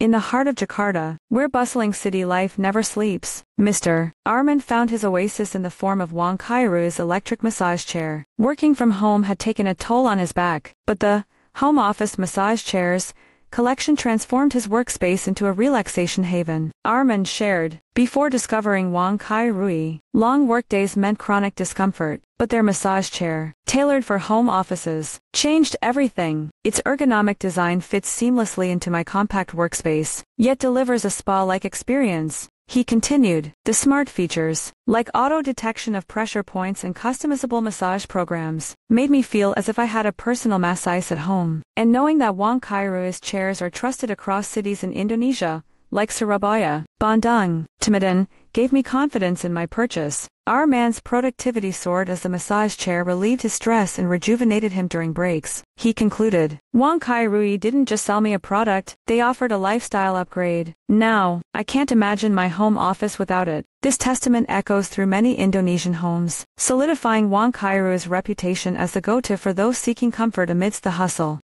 in the heart of Jakarta, where bustling city life never sleeps. Mr. Armand found his oasis in the form of Wang QiRui's electric massage chair. Working from home had taken a toll on his back, but the home office massage chairs collection transformed his workspace into a relaxation haven. Armand shared, before discovering Wang QiRui, long workdays meant chronic discomfort, but their massage chair, tailored for home offices, changed everything. Its ergonomic design fits seamlessly into my compact workspace, yet delivers a spa-like experience. He continued, the smart features, like auto detection of pressure points and customizable massage programs, made me feel as if I had a personal massage at home. And knowing that Wang QiRui's chairs are trusted across cities in Indonesia, like Surabaya, Bandung, to Medan, gave me confidence in my purchase. Armand's productivity soared as the massage chair relieved his stress and rejuvenated him during breaks. He concluded, Wang QiRui didn't just sell me a product, they offered a lifestyle upgrade. Now, I can't imagine my home office without it. This testament echoes through many Indonesian homes, solidifying Wang QiRui's reputation as the go-to for those seeking comfort amidst the hustle.